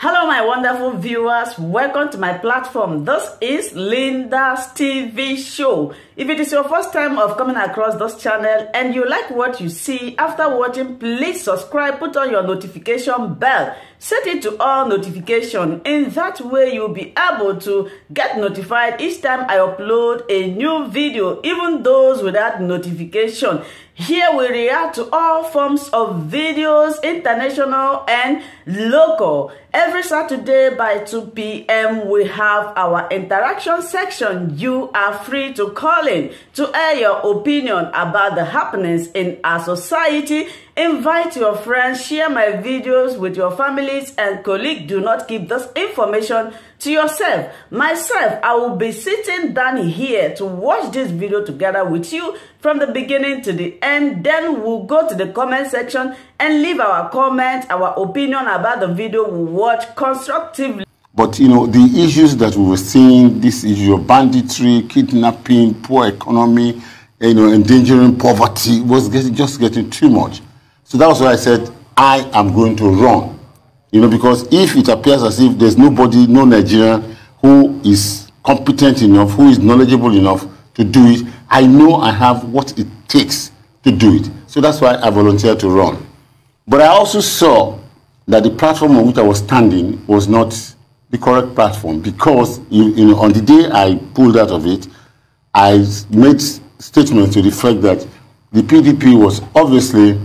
Hello, my wonderful viewers. Welcome to my platform. This is Linda's TV show. If it is your first time of coming across this channel and you like what you see after watching, please subscribe, put on your notification bell, set it to all notification. In that way, you'll be able to get notified each time I upload a new video, even those without notification. Here we react to all forms of videos, international and local. Every Saturday by 2 p.m. we have our interaction section. You are free to call in to air your opinion about the happenings in our society. Invite your friends, share my videos with your families and colleagues. Do not keep this information to yourself. Myself, I will be sitting down here to watch this video together with you from the beginning to the end. Then we'll go to the comment section and leave our comment, our opinion about the video we watch constructively. But you know, the issues that we were seeing, this issue of banditry, kidnapping, poor economy, you know, endangering poverty was getting, just getting too much. So that was why I said, I am going to run. You know, because if it appears as if there's nobody, no Nigerian who is competent enough, who is knowledgeable enough to do it, I know I have what it takes to do it. So that's why I volunteered to run. But I also saw that the platform on which I was standing was not the correct platform because you, you know, on the day I pulled out of it, I made statements to the fact that the PDP was obviously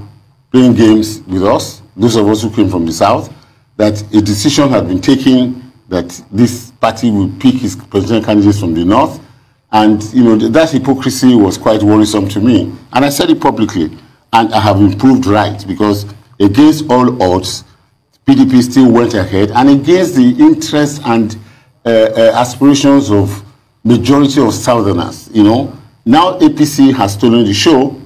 playing games with us, those of us who came from the south, that a decision had been taken that this party will pick his presidential candidates from the north. And you know that hypocrisy was quite worrisome to me. And I said it publicly. And I have improved right because against all odds, PDP still went ahead and against the interests and uh, uh, aspirations of majority of Southerners, you know. Now APC has stolen the show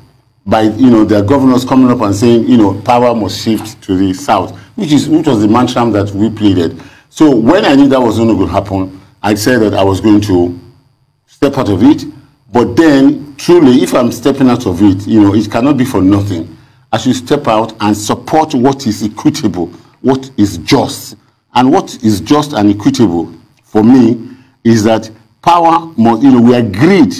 by you know their governors coming up and saying you know power must shift to the south, which is which was the mantra that we pleaded. So when I knew that was not going to happen, I said that I was going to step out of it. But then, truly, if I'm stepping out of it, you know, it cannot be for nothing. I should step out and support what is equitable, what is just, and what is just and equitable for me is that power must, you know, we agreed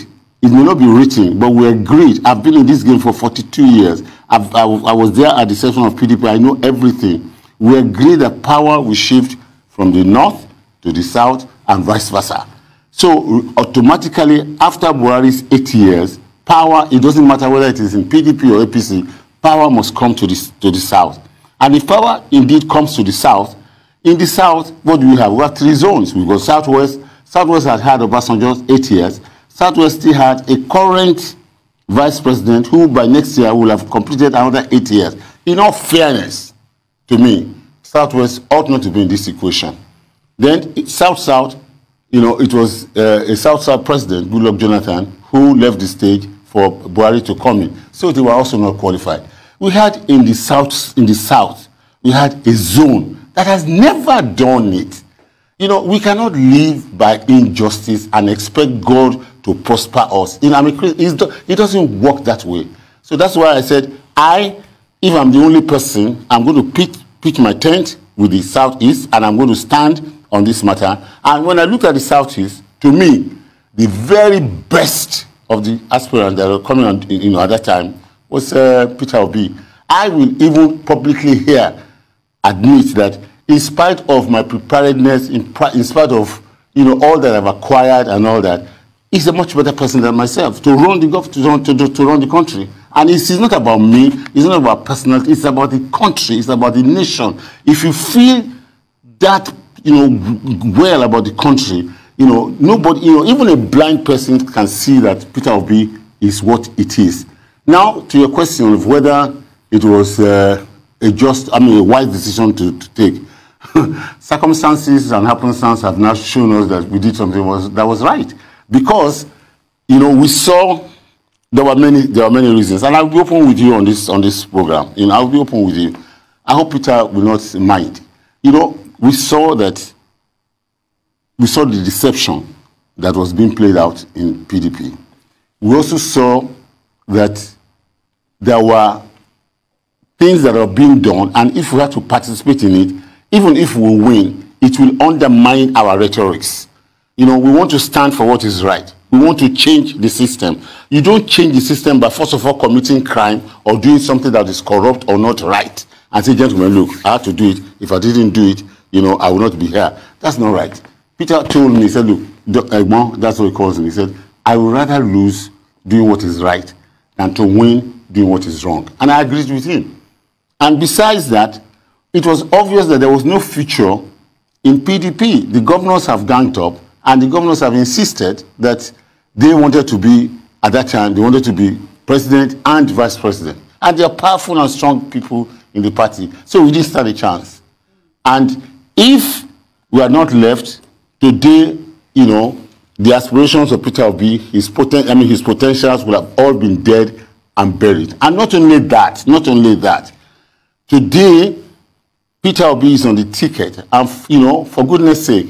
it may not be written, but we agreed. I've been in this game for 42 years. I've, I, I was there at the session of PDP. I know everything. We agreed that power will shift from the north to the south and vice versa. So automatically, after Buhari's eight years, power, it doesn't matter whether it is in PDP or APC, power must come to the, to the south. And if power indeed comes to the south, in the south, what do we have? We have three zones. We've got southwest. Southwest has had Obasanjo's eight years. Southwest still had a current vice president who by next year will have completed another eight years. In all fairness, to me, Southwest ought not to be in this equation. Then South-South, you know, it was uh, a South-South president, Goodluck Jonathan, who left the stage for Buhari to come in. So they were also not qualified. We had in the South, in the South, we had a zone that has never done it. You know, we cannot live by injustice and expect God to prosper us. In America, it doesn't work that way. So that's why I said, I, if I'm the only person, I'm going to pick, pick my tent with the Southeast and I'm going to stand on this matter. And when I look at the Southeast, to me, the very best of the aspirants that were coming on you know, at that time was uh, Peter Obi. I will even publicly here admit that in spite of my preparedness, in, in spite of you know, all that I've acquired and all that, He's a much better person than myself to run the to run, to, to, run the country. And it's, it's not about me. It's not about personality. It's about the country. It's about the nation. If you feel that you know well about the country, you know nobody, you know even a blind person can see that Peter Obi is what it is. Now to your question of whether it was uh, a just, I mean, a wise decision to, to take. Circumstances and happenstance have now shown us that we did something was, that was right. Because you know we saw there were many there were many reasons. And i'll be open with you on this on this program. You know i'll be open with you. I hope peter will not mind. You know we saw that we saw the deception that was being played out in pdp we also saw that there were things that are being done and if we had to participate in it even if we win, it will undermine our rhetorics. You know, we want to stand for what is right. We want to change the system. You don't change the system by first of all committing crime or doing something that is corrupt or not right. And say, gentlemen, look, I had to do it. If I didn't do it, you know, I will not be here. That's not right. Peter told me, he said, look, Egmont, that's what he calls me. He said, I would rather lose doing what is right than to win doing what is wrong. And I agreed with him. And besides that, it was obvious that there was no future in PDP. The governors have ganged up, and the governors have insisted that they wanted to be, at that time, they wanted to be president and vice president. And they are powerful and strong people in the party. So we didn't stand a chance. And if we are not left, today, you know, the aspirations of Peter Obi, his, poten- I mean, his potentials would have all been dead and buried. And not only that, not only that, today, Peter Obi is on the ticket. And, you know, for goodness sake,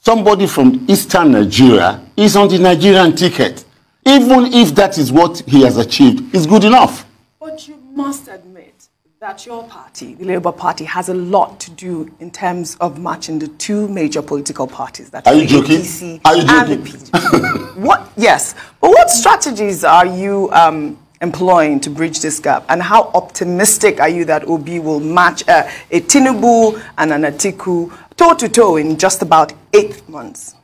somebody from eastern Nigeria is on the Nigerian ticket. Even if that is what he has achieved, is good enough. But you must admit that your party, the Labour Party, has a lot to do in terms of matching the two major political parties. That are you joking? APC are you joking? what? Yes, but what strategies are you um, employing to bridge this gap? And how optimistic are you that Obi will match uh, a Tinubu and an Atiku toe to toe in just about eight months?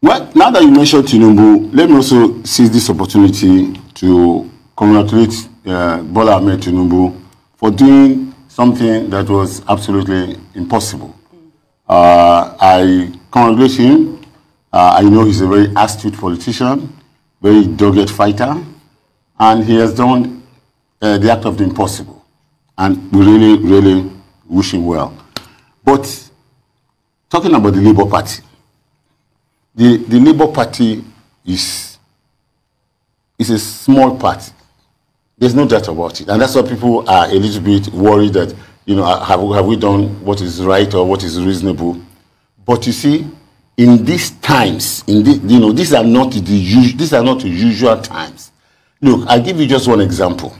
Well, now that you mentioned Tinubu, let me also seize this opportunity to congratulate uh, Bola Ahmed Tinubu for doing something that was absolutely impossible. Uh, I congratulate him. Uh, I know he's a very astute politician, very dogged fighter, and he has done uh, the act of the impossible. And we really, really wish him well. But talking about the Labour Party, the, the Labour Party is, is a small party. There's no doubt about it. And that's why people are a little bit worried that, you know, have, have we done what is right or what is reasonable? But you see, in these times, in the, you know, these are not the these are not usual times. Look, I'll give you just one example.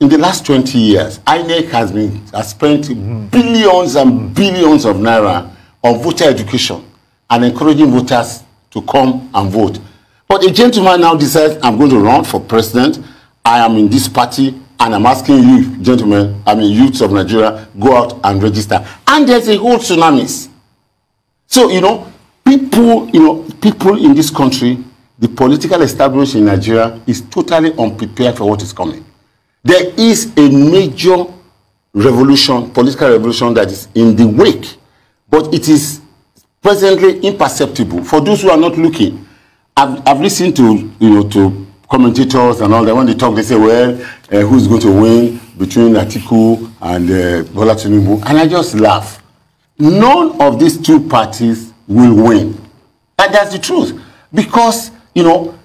In the last 20 years, INEC has been has spent billions and billions of naira on voter education and encouraging voters to come and vote. But a gentleman now decides, I'm going to run for president I am in this party and I'm asking you, gentlemen, I mean youths of Nigeria, go out and register. And there's a whole tsunami. So, you know, people, you know, people in this country, the political establishment in Nigeria is totally unprepared for what is coming. There is a major revolution, political revolution that is in the wake, but it is presently imperceptible for those who are not looking. I've, I've listened to, you know, to commentators and all that, when they talk, they say, well, uh, who's going to win between Atiku and uh, Bola Tinubu? And I just laugh. None of these two parties will win. And that's the truth. Because, you know,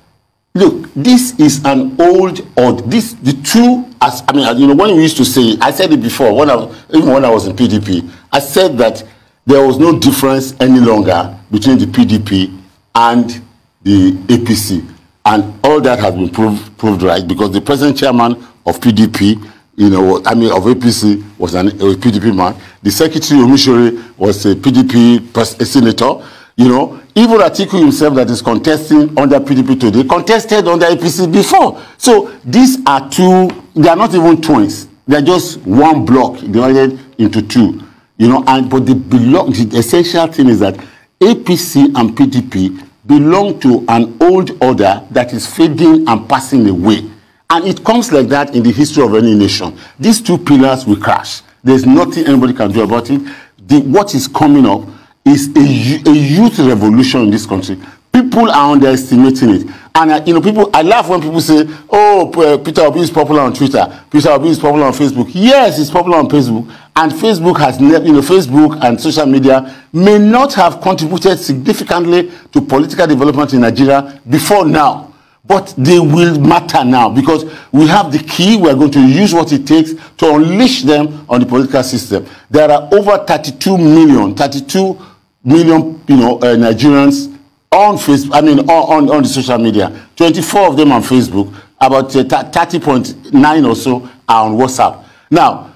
look, this is an old odd. This, the two, as I mean, you know, when we used to say, I said it before, when I, even when I was in PDP, I said that there was no difference any longer between the PDP and the APC. And all that has been proved, proved right because the present chairman of PDP, you know, I mean, of APC was an, a PDP man. The secretary Omisore was a PDP a senator. You know, even Atiku himself that is contesting under PDP today contested under APC before. So these are two, they are not even twins. They are just one block divided into two. You know, and but the, belong, the essential thing is that APC and PDP belong to an old order that is fading and passing away. And it comes like that in the history of any nation. These two pillars will crash. There's nothing anybody can do about it. The, what is coming up is a, a youth revolution in this country. People are underestimating it. And, uh, you know, people, I laugh when people say, oh, uh, Peter Obi is popular on Twitter. Peter Obi is popular on Facebook. Yes, he's popular on Facebook. And Facebook has, you know, Facebook and social media may not have contributed significantly to political development in Nigeria before now. But they will matter now because we have the key. We are going to use what it takes to unleash them on the political system. There are over 32 million, 32 million, you know, uh, Nigerians on Facebook, I mean, on, on, on the social media. 24 of them on Facebook, about uh, 30.9 or so are on WhatsApp. Now,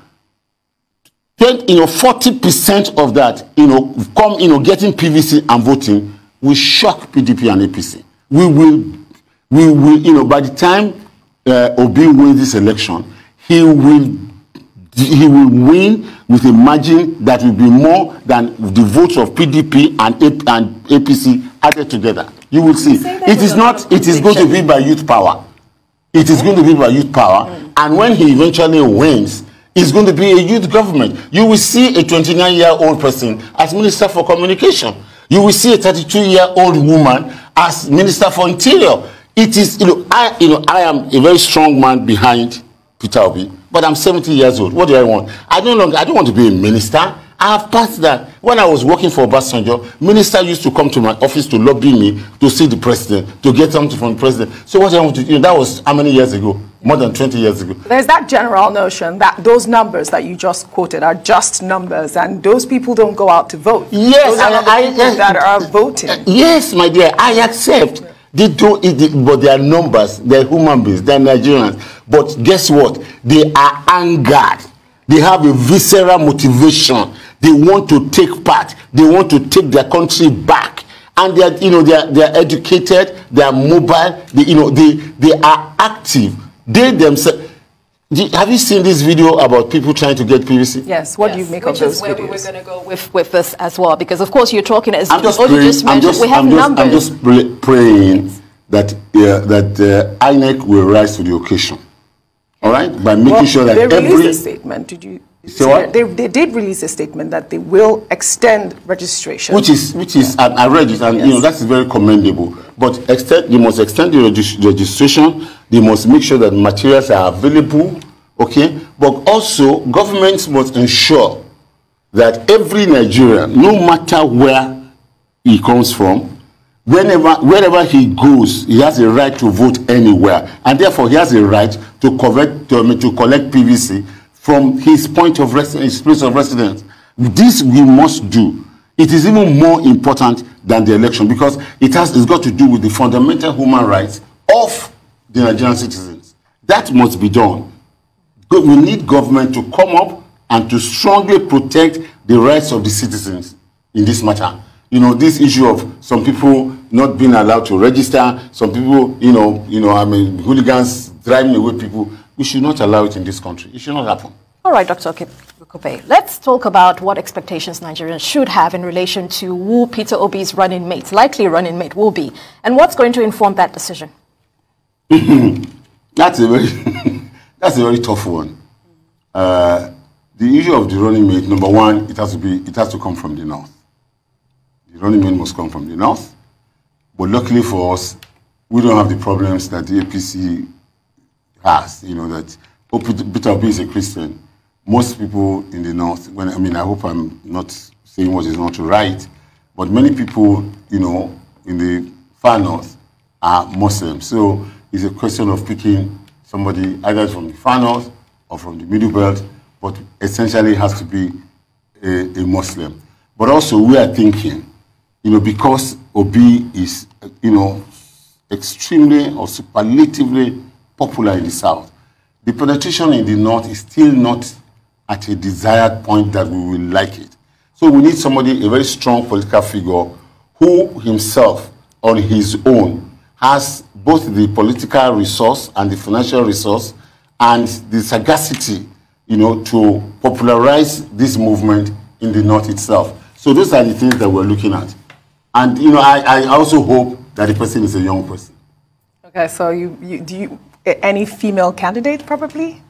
10, you know, 40% of that, you know, come, you know, getting PVC and voting will shock PDP and APC. We will, we will, you know, by the time uh, Obi wins this election, he will, he will win with a margin that will be more than the votes of PDP and, A- and APC added together. You will see. It is not, it is going to be by youth power. It is going to be by youth power. And when he eventually wins, it's going to be a youth government. You will see a 29 year old person as Minister for Communication. You will see a 32 year old woman as Minister for Interior. It is, you know, I, you know, I am a very strong man behind Peter Obi, but I'm 70 years old. What do I want? I no longer, I don't want to be a minister. I have passed that. When I was working for Obasanjo, minister used to come to my office to lobby me to see the president, to get something from the president. So what I want to do, you know, that was how many years ago? More than 20 years ago. There's that general notion that those numbers that you just quoted are just numbers, and those people don't go out to vote. Yes, those are not the I- I- that are voting. Yes, my dear, I accept. They do it, but they are numbers, they're human beings, they're Nigerians. But guess what? They are angered. They have a visceral motivation. They want to take part. They want to take their country back. And they are, you know, they are, they are educated, they are mobile, they, you know, they, they are active. They themselves. Have you seen this video about people trying to get PVC? Yes, what do you make which of those is where we were going to go with, with this as well, because of course you're talking as I'm just you praying. just I'm just, we have I'm just, numbers. I'm just pray- praying that uh, that uh, INEC will rise to the occasion. All right, by making Well, sure that they released every a statement. Did you? What? They, they did release a statement that they will extend registration. which is which is and I read it and you know that is very commendable. But extend they must extend the regis- registration. They must make sure that materials are available. Okay, but also governments must ensure that every Nigerian, no matter where he comes from, whenever wherever he goes, he has a right to vote anywhere, and therefore he has a right to collect to, to collect PVC from his point of residence, his place of residence. This we must do. It is even more important than the election because it has it's got to do with the fundamental human rights of the Nigerian citizens. That must be done. We need government to come up and to strongly protect the rights of the citizens in this matter. You know, this issue of some people not being allowed to register, some people, you know, you know, I mean, hooligans driving away people. We should not allow it in this country. It should not happen. All right, Dr. Okupe, let's talk about what expectations Nigerians should have in relation to who Peter Obi's running mate, likely running mate, will be, and what's going to inform that decision. That's a very that's a very tough one. Uh, the issue of the running mate, number one, it has to be it has to come from the north. The running mate must come from the north. But luckily for us, we don't have the problems that the APC has. You know that oh, Peter Obi is a Christian. Most people in the north, when I mean, I hope I'm not saying what is not right, but many people, you know, in the far north are Muslim. So it's a question of picking somebody either from the far north or from the middle belt, but essentially has to be a, a Muslim. But also we are thinking, you know, because Obi is, you know, extremely or superlatively popular in the south, the penetration in the north is still not at a desired point that we will like it. So we need somebody, a very strong political figure, who himself, on his own, has both the political resource and the financial resource and the sagacity, you know, to popularize this movement in the north itself. So those are the things that we're looking at. And, you know, I, I also hope that the person is a young person. Okay, so you, you do you any female candidate probably?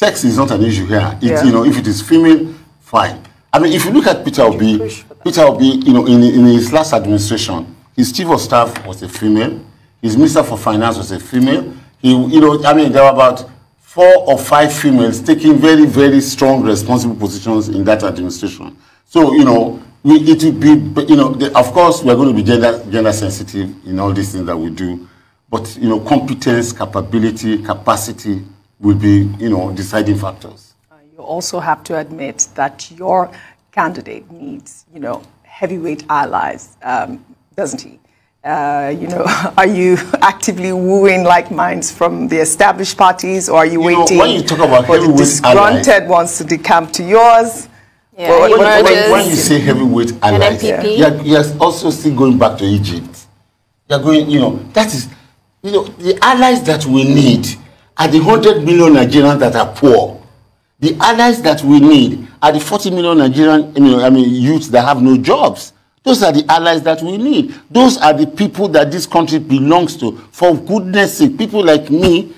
sex is not an issue here. It, Yeah. You know, if it is female, fine. I mean, if you look at Peter Obi, push for that? Peter Obi, you know, in, in his last administration, his chief of staff was a female. His minister for finance was a female. He, you know, I mean, there were about four or five females taking very, very strong, responsible positions in that administration. So, you know, we, it will be, you know, the, of course, we are going to be gender, gender sensitive in all these things that we do. But, you know, competence, capability, capacity will be, you know, deciding factors. Uh, you also have to admit that your candidate needs, you know, heavyweight allies, um, doesn't he? Uh, you know, are you actively wooing like minds from the established parties, or are you, You waiting when you talk about for the heavyweight disgruntled ones to decamp to yours? Yeah, Well, when, when- when you say heavyweight allies, NPP. you're, you're also still going back to Egypt. You're going, you know, that is, you know, the allies that we need are the 100 million Nigerians that are poor. The allies that we need are the 40 million Nigerian, I mean, I mean, youths that have no jobs. Those are the allies that we need. Those are the people that this country belongs to. For goodness sake, people like me,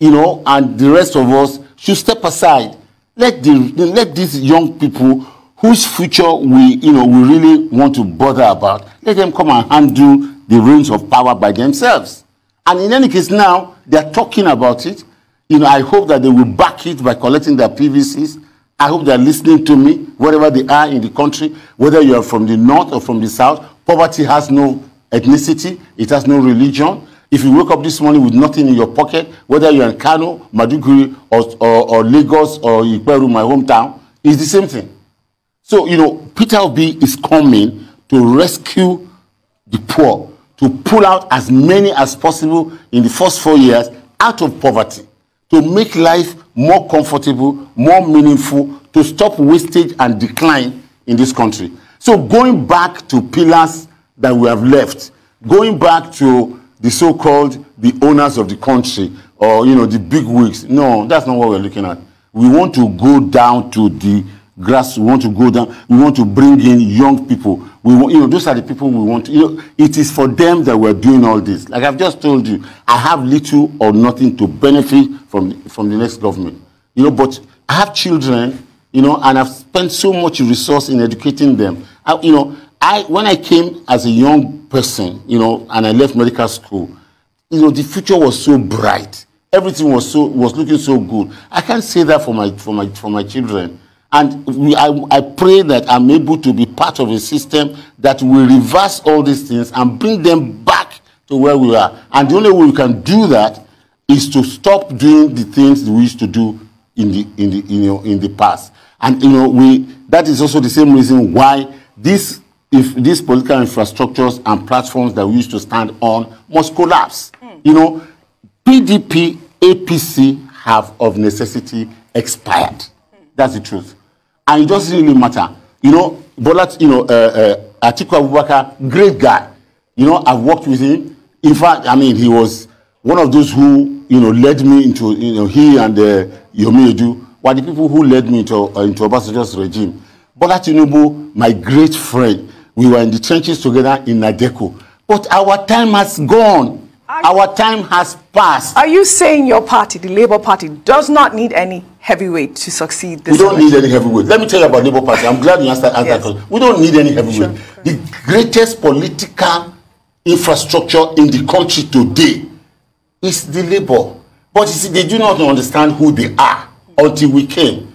you know, and the rest of us should step aside. Let the let these young people whose future we, you know, we really want to bother about, let them come and handle the reins of power by themselves. And in any case, now they are talking about it. You know, I hope that they will back it by collecting their PVCs. I hope they are listening to me wherever they are in the country, whether you are from the north or from the south. Poverty has no ethnicity, it has no religion. If you wake up this morning with nothing in your pocket, whether you're in Kano, Maiduguri, or, or, or Lagos, or Iperu, my hometown, it's the same thing. So, you know, Peter Obi is coming to rescue the poor, to pull out as many as possible in the first four years out of poverty, to make life more comfortable, more meaningful, to stop wastage and decline in this country. So, going back to pillars that we have left, going back to the so-called the owners of the country or you know the big wigs, no, that's not what we're looking at. We want to go down to the grass. We want to go down. We want to bring in young people. We want, you know, those are the people we want. You know, it is for them that we're doing all this. Like I've just told you, I have little or nothing to benefit from from the next government. You know, but I have children. You know, and I've spent so much resource in educating them. I, you know, I when I came as a young person, you know, and I left medical school, you know, the future was so bright. Everything was so was looking so good. I can't say that for my for my for my children. And we, I, I pray that I'm able to be part of a system that will reverse all these things and bring them back to where we are. And the only way we can do that is to stop doing the things we used to do in the in the you know in the past. And you know we that is also the same reason why this if these political infrastructures and platforms that we used to stand on must collapse. Hmm. You know, PDP, APC have of necessity expired. Hmm. That's the truth. And it doesn't really matter. You know, Bola, you know, uh, uh, Atiku Abubakar, great guy. You know, I've worked with him. In fact, I mean, he was one of those who, you know, led me into, you know, he and uh, Yomi Edu were the people who led me into, uh, into Obasanjo's regime. Bola Tinubu, my great friend, we were in the trenches together in Nadeco. But our time has gone. Our time has passed. Are you saying your party, the Labour Party, does not need any heavyweight to succeed this We don't election? need any heavyweight. Let me tell you about Labour Party. I'm glad you answered, answered Yes. that question. We don't need any heavyweight. The greatest political infrastructure in the country today is the Labour. But you see, they do not understand who they are until we came.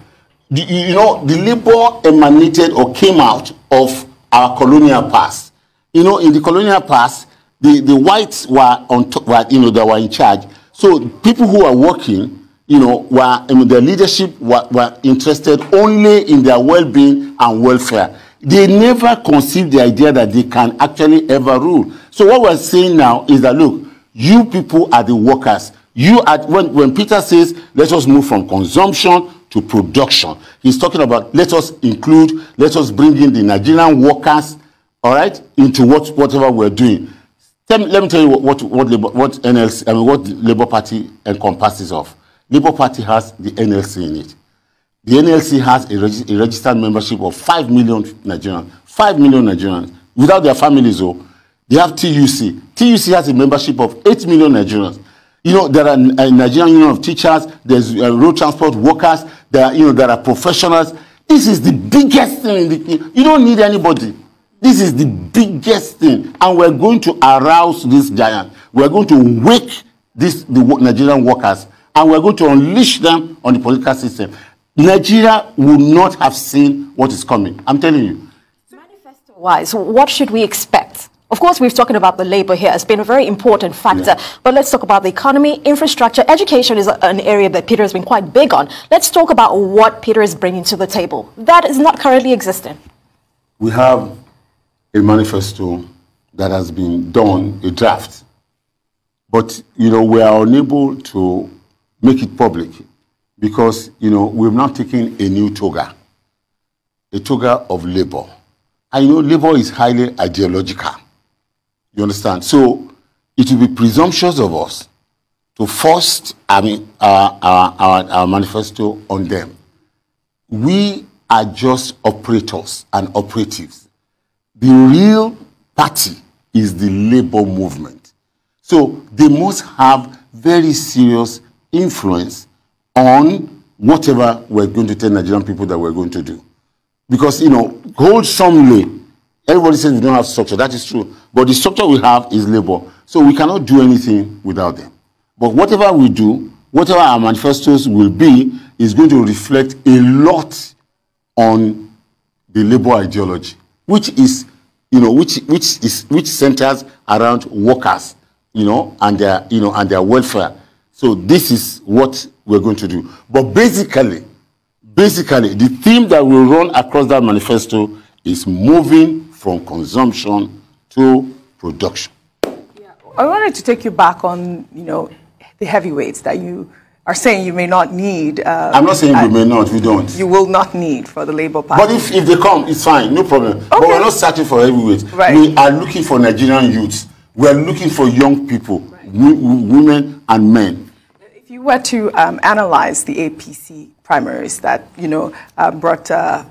The, you you know, the Labour emanated or came out of our colonial past. You know, in the colonial past, the, the whites were on top, were, you know, they were in charge. So people who are working, you know, were, I mean, their leadership were, were interested only in their well-being and welfare. They never conceived the idea that they can actually ever rule. So what we're saying now is that, look, you people are the workers. You are, when, when Peter says, let us move from consumption to production, he's talking about let us include, let us bring in the Nigerian workers, all right, into what, whatever we're doing. Tell me, let me tell you what, what, what, Labour, what NLC, I mean, what the Labour Party encompasses of. Labour Party has the NLC in it. The NLC has a, regi- a registered membership of 5 million Nigerians. 5 million Nigerians. Without their families, though. They have TUC. TUC has a membership of 8 million Nigerians. You know, there are a Nigerian Union of Teachers, there's uh, road transport workers, there are, you know, there are professionals. This is the biggest thing in the, you don't need anybody. This is the biggest thing. And we're going to arouse this giant. We're going to wake this, the Nigerian workers and we're going to unleash them on the political system. Nigeria will not have seen what is coming. I'm telling you. Manifesto wise, what should we expect? Of course, we've talking about the labor here It's been a very important factor, but let's talk about the economy, infrastructure. Education is an area that Peter has been quite big on. Let's talk about what Peter is bringing to the table. That is not currently existing. We have a manifesto that has been done, a draft, but you know we are unable to make it public because you know we've now taken a new toga. a toga of labor. I know labor is highly ideological. You understand? So it will be presumptuous of us to force I mean, our, our, our, our manifesto on them. We are just operators and operatives. The real party is the labor movement. So they must have very serious influence on whatever we're going to tell Nigerian people that we're going to do. Because, you know, wholesomely, everybody says we don't have structure. That is true. But the structure we have is labor. So we cannot do anything without them. But whatever we do, whatever our manifestos will be, is going to reflect a lot on the labor ideology, which is, you know, which, which, is, which centers around workers, you know, and their, you know, and their welfare. So this is what we're going to do. But basically, basically, the theme that will run across that manifesto is moving from consumption to production. Yeah. I wanted to take you back on, you know, the heavyweights that you are saying you may not need. Uh, I'm not saying we may not, we don't. You will not need for the Labour Party. But if, if they come, it's fine, no problem. Okay. But we're not searching for heavyweights. Right. We are looking for Nigerian youths. We are looking for young people, right. women and men. Were to um, analyze the APC primaries that, you know, uh, brought uh,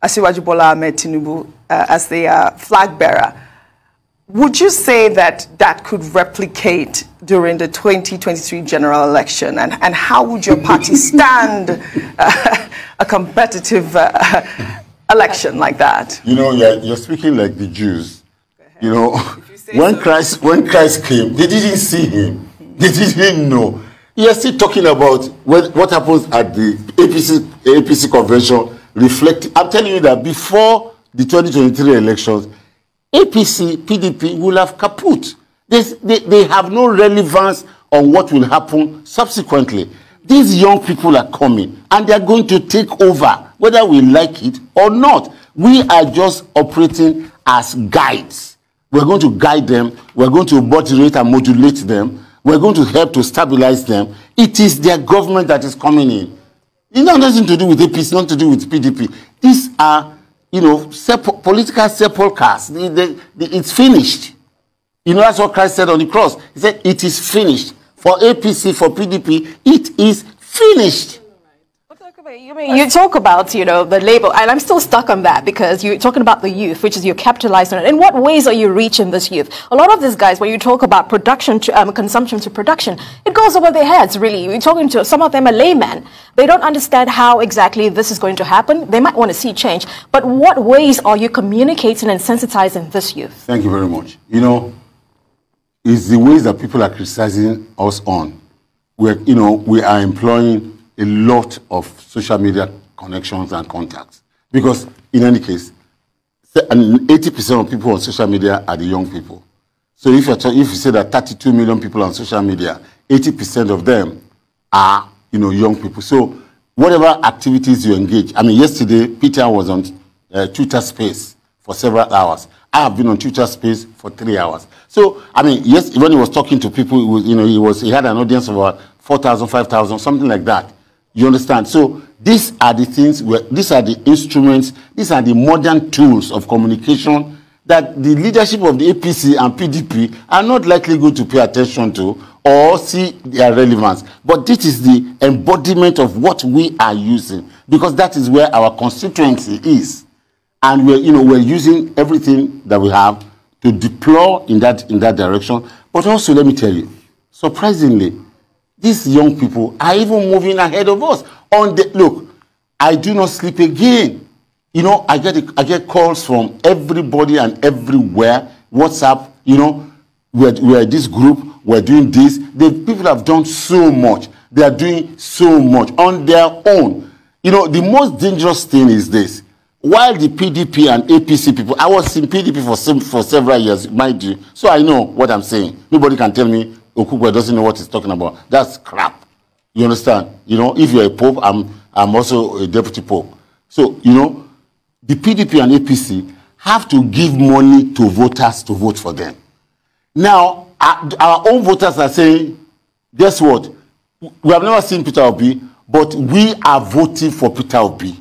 Asiwaju Bola Ahmed Tinubu uh, as the uh, flag bearer, would you say that that could replicate during the 2023 general election? And, and how would your party stand uh, a competitive uh, election like that? You know, you're, you're speaking like the Jews. You know, you when, so. Christ, when Christ came, they didn't see him, they didn't know. You're still talking about what, what happens at the APC, APC convention. Reflecting, I'm telling you that before the 2023 elections, APC, PDP will have kaput. They, they, they have no relevance on what will happen subsequently. These young people are coming and they are going to take over, whether we like it or not. We are just operating as guides. We're going to guide them, we're going to moderate and modulate them, we're going to help to stabilize them. It is their government that is coming in. It has nothing to do with APC, nothing to do with PDP. These are you know, sep- political sepulchres. The, the, the, it's finished. You know, that's what Christ said on the cross. He said, It is finished. For APC, for PDP, it is finished. You mean you talk about you know the label, and I'm still stuck on that because you're talking about the youth, which is you capitalize on it. In what ways are you reaching this youth? A lot of these guys, when you talk about production to um, consumption to production, it goes over their heads. Really, you're talking to some of them are laymen. They don't understand how exactly this is going to happen. They might want to see change, but what ways are you communicating and sensitizing this youth? Thank you very much. You know, it's the ways that people are criticizing us on. We're, you know, we are employing a lot of social media connections and contacts. Because in any case, 80% of people on social media are the young people. So if, you if you say that 32 million people on social media, 80% of them are, you know, young people. So whatever activities you engage, I mean, yesterday, Peter was on uh, Twitter Space for several hours. I have been on Twitter Space for three hours. So, I mean, yes, when he was talking to people, was, you know, he was he had an audience of about 4,000, 5,000, something like that. You understand? So these are the things, where, these are the instruments, these are the modern tools of communication that the leadership of the APC and PDP are not likely going to pay attention to or see their relevance. But this is the embodiment of what we are using because that is where our constituency is. And we're, you know, we're using everything that we have to deploy in that, in that direction. But also, let me tell you, surprisingly, these young people are even moving ahead of us. On the look, I do not sleep again. You know, I get I get calls from everybody and everywhere. WhatsApp, you know, we're, we're this group, we're doing this. The people have done so much. They are doing so much on their own. You know, the most dangerous thing is this. While the PDP and APC people, I was in PDP for, some, for several years, mind you, so I know what I'm saying. Nobody can tell me Okupe doesn't know what he's talking about. That's crap. You understand? You know, if you're a pope, I'm, I'm also a deputy pope. So, you know, the PDP and APC have to give money to voters to vote for them. Now, our, our own voters are saying, guess what? We have never seen Peter Obi, but we are voting for Peter Obi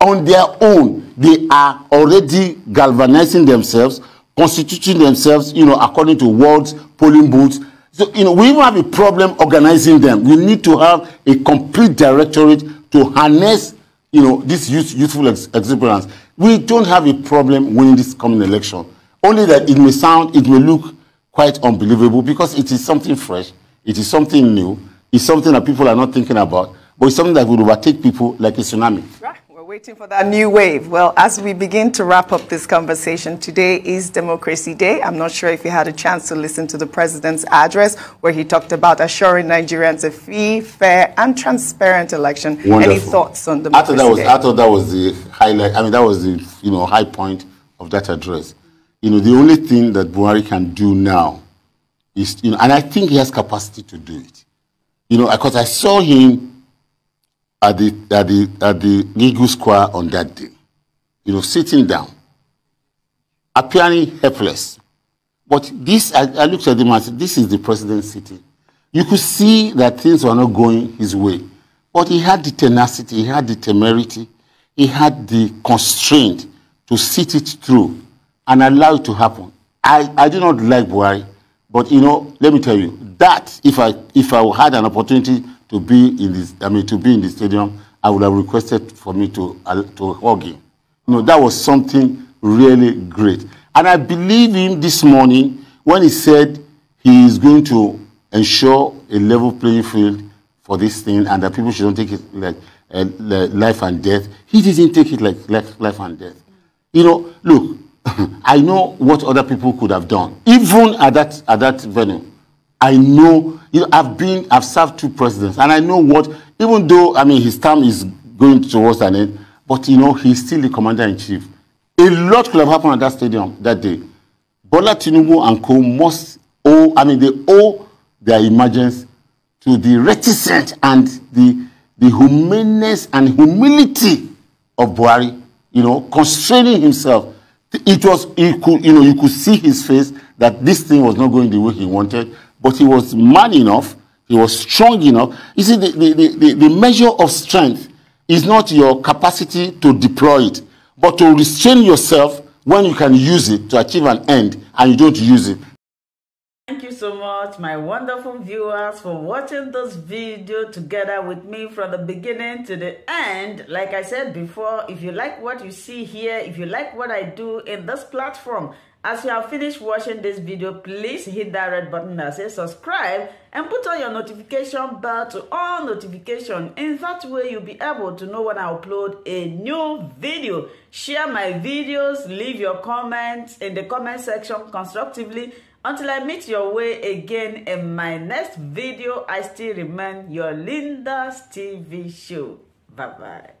on their own. they are already galvanizing themselves, constituting themselves, you know, according to world's polling booths. So, you know, we have a problem organizing them. We need to have a complete directorate to harness, you know, this youth, youthful ex exuberance. We don't have a problem winning this coming election. Only that it may sound, it may look quite unbelievable because it is something fresh, it is something new, it's something that people are not thinking about, but it's something that will overtake people like a tsunami. Right. Waiting for that new wave. Well, as we begin to wrap up this conversation, today is Democracy Day. I'm not sure if you had a chance to listen to the president's address where he talked about assuring Nigerians a free, fair, and transparent election. Wonderful. Any thoughts on Democracy I thought that was, Day? I thought that was the highlight. I mean, that was the you know high point of that address. You know, the only thing that Buhari can do now is you know, and I think he has capacity to do it. You know, because I saw him at the at the at the Eagle Square on that day. You know, sitting down, appearing helpless. But this, I, I looked at him and said, "This is the president sitting." You could see that things were not going his way, but he had the tenacity, he had the temerity, he had the constraint to sit it through and allow it to happen. I, I do not like Buhari, but you know, let me tell you that if I if I had an opportunity to be in this, I mean, to be in the stadium, I would have requested for me to uh, to hug him. You know, that was something really great, and I believe him this morning when he said he is going to ensure a level playing field for this thing, and that people shouldn't take it like uh, li- life and death. He didn't take it like life, life and death. You know, look, I know what other people could have done, even at that at that venue. I know, you know, I've been, I've served two presidents, and I know what. Even though I mean his term is going towards an end, but you know he's still the commander in chief. A lot could have happened at that stadium that day. Bola Tinubu and Co must owe, I mean, they owe their emergence to the reticent and the the humaneness and humility of Buhari, you know, constraining himself. It was, he could, you know, you could see his face that this thing was not going the way he wanted, but he was man enough, he was strong enough. You see, the, the, the, the, measure of strength is not your capacity to deploy it, but to restrain yourself when you can use it to achieve an end and you don't use it. Thank you so much, my wonderful viewers, for watching this video together with me from the beginning to the end. Like I said before, if you like what you see here, if you like what I do in this platform, as you have finished watching this video, please hit that red button that says subscribe and put on your notification bell to all notification. In that way, you'll be able to know when I upload a new video. Share my videos, leave your comments in the comment section constructively. Until I meet your way again in my next video, I still remain your Linda's TV show. Bye-bye.